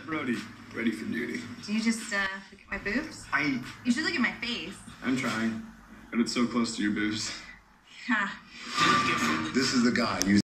Lieutenant Brody, ready for duty. Do you just uh, look at my boobs? I, You should look at my face. I'm trying, but it's so close to your boobs. Ha. This is the guy. You